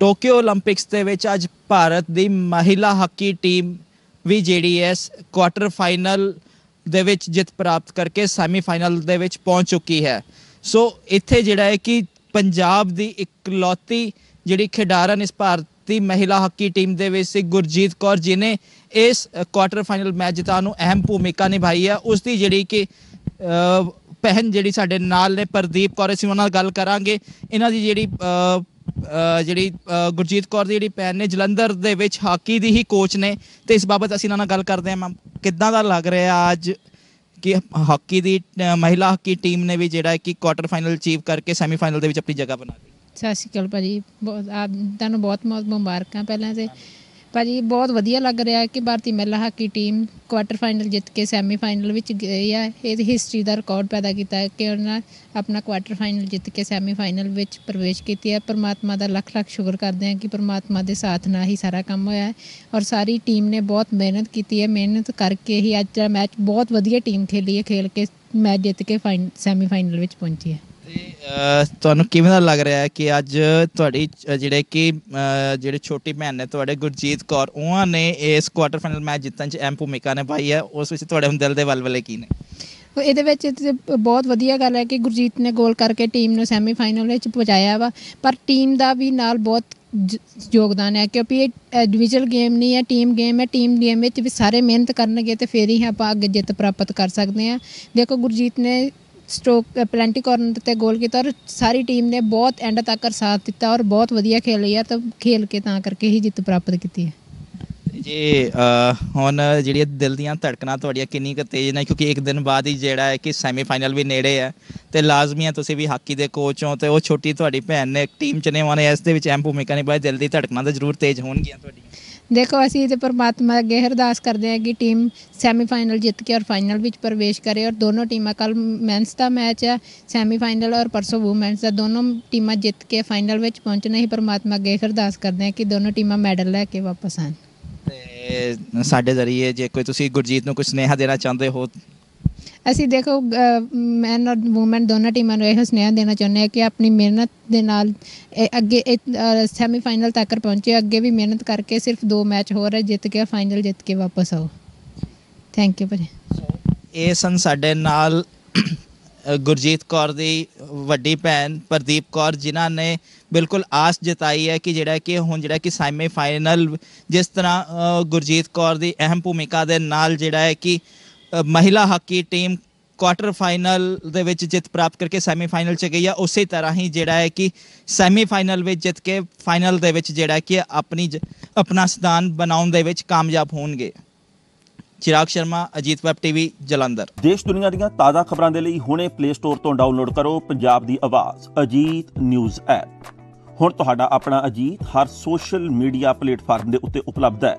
Tokyo 올림픽ਸ ਦੇ ਵਿੱਚ ਅੱਜ ਭਾਰਤ ਦੀ ਮਹਿਲਾ ਹਾਕੀ ਟੀਮ ਵੀ ਜਿਹੜੀ ਹੈ ਕੁਆਟਰ ਫਾਈਨਲ ਦੇ ਵਿੱਚ ਜਿੱਤ ਪ੍ਰਾਪਤ ਕਰਕੇ ਸੈਮੀਫਾਈਨਲ ਦੇ ਵਿੱਚ ਪਹੁੰਚ ਚੁੱਕੀ ਹੈ। ਸੋ ਇੱਥੇ ਜਿਹੜਾ ਹੈ ਕਿ ਪੰਜਾਬ ਦੀ ਇਕਲੌਤੀ ਜਿਹੜੀ ਖਿਡਾਰਨ ਇਸ ਭਾਰਤੀ ਮਹਿਲਾ ਹਾਕੀ ਟੀਮ ਦੇ ਵਿੱਚ ਸੀ ਗੁਰਜੀਤ ਕੌਰ ਜੀ ਨੇ ਇਸ ਕੁਆਟਰ ਫਾਈਨਲ ਮੈਚ ਜਿਤਾਉਣ ਨੂੰ ਅਹਿਮ ਭੂਮਿਕਾ ਨਿਭਾਈ ਹੈ। ਉਸ ਦੀ ਜਿਹੜੀ ਕਿ ਪਹਿਨ ਜਿਹੜੀ ਸਾਡੇ ਨਾਲ ਨੇ ਪ੍ਰਦੀਪ ਕੌਰ, ਅਸੀਂ ਉਹਨਾਂ ਨਾਲ ਗੱਲ ਕਰਾਂਗੇ। ਇਹਨਾਂ ਦੀ ਜਿਹੜੀ ਜਿਹੜੀ ਗੁਰਜੀਤ ਕੌਰ ਦੀ ਜਿਹੜੀ ਭੈਣ ਨੇ ਜਲੰਧਰ ਦੇ ਵਿੱਚ ਹਾਕੀ ਦੀ ਹੀ ਕੋਚ ਨੇ, ਤੇ ਇਸ ਬਾਬਤ ਅਸੀਂ ਇਹਨਾਂ ਨਾਲ ਗੱਲ ਕਰਦੇ ਹਾਂ, ਮੈਮ। ਕਿੱਦਾਂ ਦਾ ਲੱਗ ਰਿਹਾ ਅੱਜ ਕਿ ਹਾਕੀ ਦੀ ਮਹਿਲਾ ਹਾਕੀ ਟੀਮ ਨੇ ਵੀ ਜਿਹੜਾ ਕਿ ਕੁਆਟਰ ਫਾਈਨਲ ਅਚੀਵ ਕਰਕੇ ਸੈਮੀਫਾਈਨਲ ਦੇ ਵਿੱਚ ਆਪਣੀ ਜਗ੍ਹਾ ਬਣਾ ਲਈ? ਸਤਿ ਸ਼੍ਰੀ ਅਕਾਲ ਭਾਜੀ। ਬਹੁਤ, ਆਪ ਤੁਹਾਨੂੰ ਬਹੁਤ ਬਹੁਤ ਮੁਬਾਰਕਾਂ ਪਹਿਲਾਂ ਤੇ। ਭਾਜੀ, ਬਹੁਤ ਵਧੀਆ ਲੱਗ ਰਿਹਾ ਹੈ ਕਿ ਭਾਰਤੀ ਮਹਿਲਾ ਹਾਕੀ ਟੀਮ ਕੁਆਟਰ ਫਾਈਨਲ ਜਿੱਤ ਕੇ ਸੈਮੀ ਫਾਈਨਲ ਵਿੱਚ ਗਈ ਹੈ ਇਹ ਹਿਸਟਰੀ ਦਾ ਰਿਕਾਰਡ ਪੈਦਾ ਕੀਤਾ ਹੈ ਕਿ ਉਹਨਾਂ ਆਪਣਾ ਕੁਆਟਰ ਫਾਈਨਲ ਜਿੱਤ ਕੇ ਸੈਮੀ ਫਾਈਨਲ ਵਿੱਚ ਪ੍ਰਵੇਸ਼ ਕੀਤੀ ਹੈ। ਪਰਮਾਤਮਾ ਦਾ ਲੱਖ ਲੱਖ ਸ਼ੁਕਰ ਕਰਦੇ ਹਾਂ ਕਿ ਪਰਮਾਤਮਾ ਦੇ ਸਾਥ ਨਾਲ ਹੀ ਸਾਰਾ ਕੰਮ ਹੋਇਆ ਹੈ ਔਰ ਸਾਰੀ ਟੀਮ ਨੇ ਬਹੁਤ ਮਿਹਨਤ ਕੀਤੀ ਹੈ। ਮਿਹਨਤ ਕਰਕੇ ਹੀ ਅੱਜ ਦਾ ਮੈਚ ਬਹੁਤ ਵਧੀਆ ਟੀਮ ਖੇਲੀ ਹੈ, ਖੇਲ ਕੇ ਮੈਚ ਜਿੱਤ ਕੇ ਫਾਈਨ ਸੈਮੀ ਫਾਈਨਲ ਵਿੱਚ ਪਹੁੰਚੀ ਹੈ। ਤੁਹਾਨੂੰ ਕਿਵੇਂ ਦਾ ਲੱਗ ਰਿਹਾ ਹੈ ਕਿ ਅੱਜ ਤੁਹਾਡੀ ਜਿਹੜੇ ਕਿ ਜਿਹੜੇ ਛੋਟੀ ਭੈਣ ਨੇ ਤੁਹਾਡੇ ਗੁਰਜੀਤ ਕੌਰ, ਉਹਨਾਂ ਨੇ ਇਸ ਕੁਆਟਰ ਫਾਈਨਲ ਮੈਚ ਜਿੱਤਣ 'ਚ ਅਹਿਮ ਭੂਮਿਕਾ ਨਿਭਾਈ ਹੈ? ਉਸ ਵਿੱਚ ਤੁਹਾਡੇ ਹੁਣ ਦਿਲ ਦੇ ਵਲਵਲੇ ਕੀ ਨੇ? ਇਹਦੇ ਵਿੱਚ ਬਹੁਤ ਵਧੀਆ ਗੱਲ ਹੈ ਕਿ ਗੁਰਜੀਤ ਨੇ ਗੋਲ ਕਰਕੇ ਟੀਮ ਨੂੰ ਸੈਮੀ ਫਾਈਨਲ ਵਿੱਚ ਪਹੁੰਚਾਇਆ ਵਾ। ਪਰ ਟੀਮ ਦਾ ਵੀ ਨਾਲ ਬਹੁਤ ਯੋਗਦਾਨ ਹੈ ਕਿਉਂਕਿ ਇਹ ਇੰਡੀਵਿਜੂਅਲ ਗੇਮ ਨਹੀਂ ਹੈ ਟੀਮ ਗੇਮ ਹੈ। ਟੀਮ ਗੇਮ ਵਿੱਚ ਵੀ ਸਾਰੇ ਮਿਹਨਤ ਕਰਨਗੇ ਤੇ ਫੇਰ ਹੀ ਆਪਾਂ ਅੱਗੇ ਜਿੱਤ ਪ੍ਰਾਪਤ ਕਰ ਸਕਦੇ ਹਾਂ। ਦੇਖੋ ਗੁਰਜੀਤ ਨੇ ਸਟ੍ਰੋਕ ਪਲੈਂਟੀ ਕਾਰਨਰ ਤੇ ਗੋਲ ਕੀਤਾ ਔਰ ਸਾਰੀ ਟੀਮ ਨੇ ਬਹੁਤ ਐਂਡ ਤੱਕ ਸਾਥ ਦਿੱਤਾ ਔਰ ਬਹੁਤ ਵਧੀਆ ਖੇਲੀ ਹੈ, ਤਾਂ ਖੇਲ ਕੇ ਤਾਂ ਕਰਕੇ ਹੀ ਜਿੱਤ ਪ੍ਰਾਪਤ ਕੀਤੀ ਹੈ। ਜੀ ਹੁਣ ਜਿਹੜੀਆਂ ਦਿਲ ਦੀਆਂ ਧੜਕਣਾਂ ਤੁਹਾਡੀਆਂ ਕਿੰਨੀ ਕੁ ਤੇਜ਼ ਨੇ, ਕਿਉਂਕਿ ਇੱਕ ਦਿਨ ਬਾਅਦ ਹੀ ਜਿਹੜਾ ਹੈ ਕਿ ਸੈਮੀਫਾਈਨਲ ਵੀ ਨੇੜੇ ਹੈ ਤੇ ਲਾਜ਼ਮੀ ਹੈ ਤੁਸੀਂ ਵੀ ਹਾਕੀ ਦੇ ਕੋਚ ਹੋ ਤੇ ਉਹ ਛੋਟੀ ਤੁਹਾਡੀ ਭੈਣ ਨੇ ਟੀਮ ਚ ਨੇ, ਉਹਨੇ ਇਸ ਦੇ ਵਿੱਚ ਅਹਿਮ ਭੂਮਿਕਾ ਨਿਭਾਈ, ਦਿਲ ਦੀ ਧੜਕਣਾਂ ਤਾਂ ਜ਼ਰੂਰ ਤੇਜ਼ ਹੋਣਗੀਆਂ ਤੁਹਾਡੀ ਦੇਖੋ, ਅਸੀਂ ਤੇ ਪਰਮਾਤਮਾ ਅੱਗੇ ਅਰਦਾਸ ਕਰਦੇ ਹਾਂ ਕਿ ਟੀਮ ਸੈਮੀਫਾਈਨਲ ਜਿੱਤ ਕੇ ਔਰ ਫਾਈਨਲ ਵਿੱਚ ਪ੍ਰਵੇਸ਼ ਕਰੇ ਔਰ ਦੋਨੋਂ ਟੀਮਾਂ ਕੱਲ ਮੈਨਸ ਦਾ ਮੈਚ ਹੈ ਸੈਮੀਫਾਈਨਲ ਔਰ ਪਰਸੋਂ ਵੂਮੈਨਸ ਦਾ, ਦੋਨੋਂ ਟੀਮਾਂ ਜਿੱਤ ਕੇ ਫਾਈਨਲ ਵਿੱਚ ਪਹੁੰਚਣਾ ਹੀ ਪਰਮਾਤਮਾ ਅੱਗੇ ਅਰਦਾਸ ਕਰਦੇ ਹਾਂ ਕਿ ਦੋਨੋਂ ਟੀਮਾਂ ਮੈਡਲ ਲੈ ਕੇ ਵਾਪਸ ਆਣ ਤੇ ਸਾਡੇ ਜ਼ਰੀਏ ਜੇ ਕੋਈ ਤੁਸੀਂ ਗੁਰਜੀਤ ਨੂੰ ਕੁਝ ਸੁਨੇਹਾ ਦੇਣਾ ਚਾਹੁੰਦੇ ਹੋ ਅਸੀਂ ਦੇਖੋ ਮੈਨ ਔਰ ਵੂਮਨ ਦੋਨਾਂ ਟੀਮਾਂ ਨੂੰ ਇਹ ਸੁਨੇਹਾ ਦੇਣਾ ਚਾਹੁੰਦੇ ਹਾਂ ਕਿ ਆਪਣੀ ਮਿਹਨਤ ਦੇ ਨਾਲ ਅੱਗੇ ਸੈਮੀਫਾਈਨਲ ਤੱਕ ਪਹੁੰਚੇ। ਅੱਗੇ ਵੀ ਮਿਹਨਤ ਕਰਕੇ ਸਿਰਫ ਦੋ ਮੈਚ ਹੋਰ ਹੈ, ਜਿੱਤ ਕੇ ਫਾਈਨਲ ਜਿੱਤ ਕੇ ਵਾਪਸ ਆਓ। ਥੈਂਕ ਯੂ ਭਾਜੀ। ਇਹ ਸਨ ਸਾਡੇ ਨਾਲ ਗੁਰਜੀਤ ਕੌਰ ਦੀ ਵੱਡੀ ਭੈਣ ਪ੍ਰਦੀਪ ਕੌਰ, ਜਿਨ੍ਹਾਂ ਨੇ ਬਿਲਕੁਲ ਆਸ ਜਤਾਈ ਹੈ ਕਿ ਜਿਹੜਾ ਕਿ ਹੁਣ ਜਿਹੜਾ ਕਿ ਸੈਮੀ ਫਾਈਨਲ ਜਿਸ ਤਰ੍ਹਾਂ ਗੁਰਜੀਤ ਕੌਰ ਦੀ ਅਹਿਮ ਭੂਮਿਕਾ ਦੇ ਨਾਲ ਜਿਹੜਾ ਹੈ ਕਿ ਮਹਿਲਾ ਹਾਕੀ ਟੀਮ ਕੁਆਟਰ ਫਾਈਨਲ ਦੇ ਵਿੱਚ ਜਿੱਤ ਪ੍ਰਾਪਤ ਕਰਕੇ ਸੈਮੀ ਫਾਈਨਲ ਚ ਗਈ ਆ। ਉਸੇ ਤਰ੍ਹਾਂ ਹੀ ਜਿਹੜਾ ਹੈ ਕਿ ਸੈਮੀ ਫਾਈਨਲ ਵਿੱਚ ਜਿੱਤ ਕੇ ਫਾਈਨਲ ਦੇ ਵਿੱਚ ਜਿਹੜਾ ਕਿ ਆਪਣੀ ਆਪਣਾ ਸਥਾਨ ਬਣਾਉਣ ਦੇ ਵਿੱਚ ਕਾਮਯਾਬ ਹੋਣਗੇ। Chirag Sharma, Ajit web TV, Jalandhar. ਦੇਸ਼ ਦੁਨੀਆ ਦੀਆਂ ਤਾਜ਼ਾ ਖਬਰਾਂ ਦੇ ਲਈ ਹੁਣੇ ਪਲੇ ਸਟੋਰ ਤੋਂ ਡਾਊਨਲੋਡ ਕਰੋ ਪੰਜਾਬ ਦੀ ਆਵਾਜ਼, ਅਜੀਤ ਨਿਊਜ਼ ਐਪ। ਹੁਣ ਤੁਹਾਡਾ ਆਪਣਾ ਅਜੀਤ ਹਰ ਸੋਸ਼ਲ ਮੀਡੀਆ ਪਲੇਟਫਾਰਮ ਦੇ ਉੱਤੇ ਉਪਲਬਧ ਹੈ।